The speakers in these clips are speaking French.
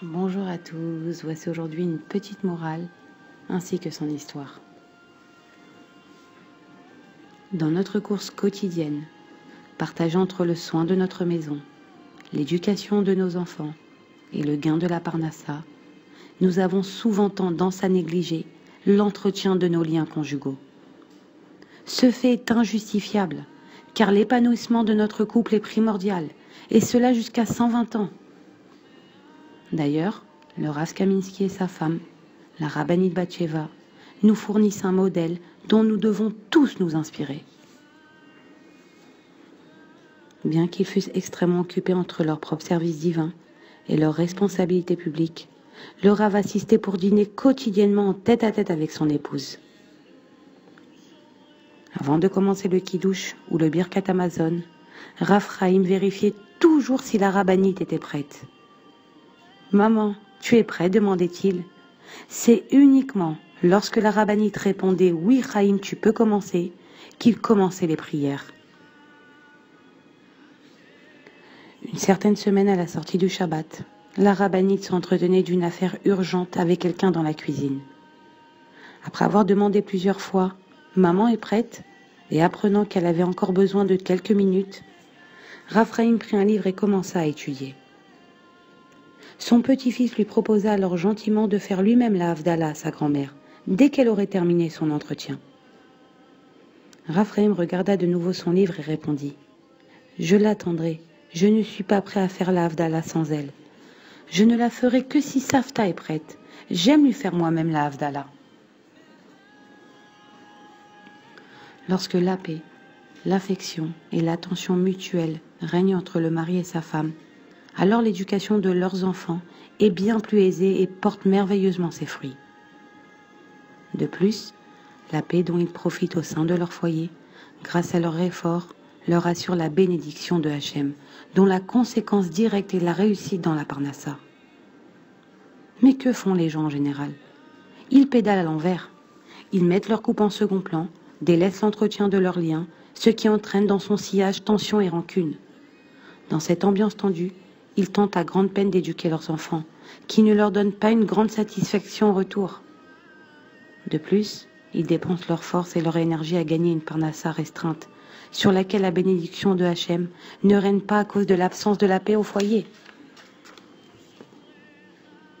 Bonjour à tous, voici aujourd'hui une petite morale ainsi que son histoire. Dans notre course quotidienne, partagée entre le soin de notre maison, l'éducation de nos enfants et le gain de la parnassa, nous avons souvent tendance à négliger l'entretien de nos liens conjugaux. Ce fait est injustifiable, car l'épanouissement de notre couple est primordial, et cela jusqu'à 120 ans. D'ailleurs, le Rav Kaminski et sa femme, la Rabbanit Batcheva, nous fournissent un modèle dont nous devons tous nous inspirer. Bien qu'ils fussent extrêmement occupés entre leur propre service divin et leurs responsabilités publiques, le Rav assistait pour dîner quotidiennement en tête à tête avec son épouse. Avant de commencer le kidouche ou le birkat Amazon, Rav Chaim vérifiait toujours si la rabbinite était prête. Maman, tu es prêt demandait-il. C'est uniquement lorsque la rabbinite répondait Oui, Chaim, tu peux commencer, qu'il commençait les prières. Une certaine semaine à la sortie du Shabbat, la rabbinite s'entretenait d'une affaire urgente avec quelqu'un dans la cuisine. Après avoir demandé plusieurs fois Maman est prête? et apprenant qu'elle avait encore besoin de quelques minutes, Raphaïm prit un livre et commença à étudier. Son petit-fils lui proposa alors gentiment de faire lui-même la Havdalah à sa grand-mère, dès qu'elle aurait terminé son entretien. Raphaël regarda de nouveau son livre et répondit Je l'attendrai, je ne suis pas prêt à faire la Havdalah sans elle. Je ne la ferai que si Safta est prête. J'aime lui faire moi-même la Havdalah. Lorsque la paix, l'affection et l'attention mutuelle règnent entre le mari et sa femme, alors l'éducation de leurs enfants est bien plus aisée et porte merveilleusement ses fruits. De plus, la paix dont ils profitent au sein de leur foyer, grâce à leur effort, leur assure la bénédiction de Hachem, dont la conséquence directe est la réussite dans la parnassa. Mais que font les gens en général? Ils pédalent à l'envers. Ils mettent leur coupe en second plan, délaissent l'entretien de leurs liens, ce qui entraîne dans son sillage tension et rancune. Dans cette ambiance tendue, ils tentent à grande peine d'éduquer leurs enfants, qui ne leur donnent pas une grande satisfaction en retour. De plus, ils dépensent leur force et leur énergie à gagner une parnassa restreinte, sur laquelle la bénédiction de Hachem ne règne pas à cause de l'absence de la paix au foyer.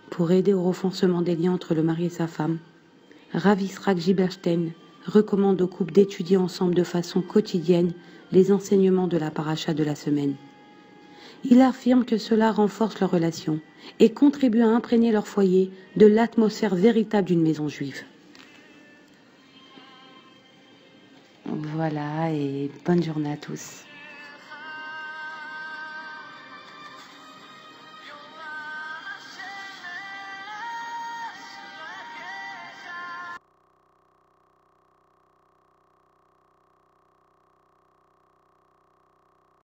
Pour aider au renforcement des liens entre le mari et sa femme, Rav Israq Giberstein recommande aux couples d'étudier ensemble de façon quotidienne les enseignements de la paracha de la semaine. Il affirme que cela renforce leur relation et contribue à imprégner leur foyer de l'atmosphère véritable d'une maison juive. Voilà et bonne journée à tous.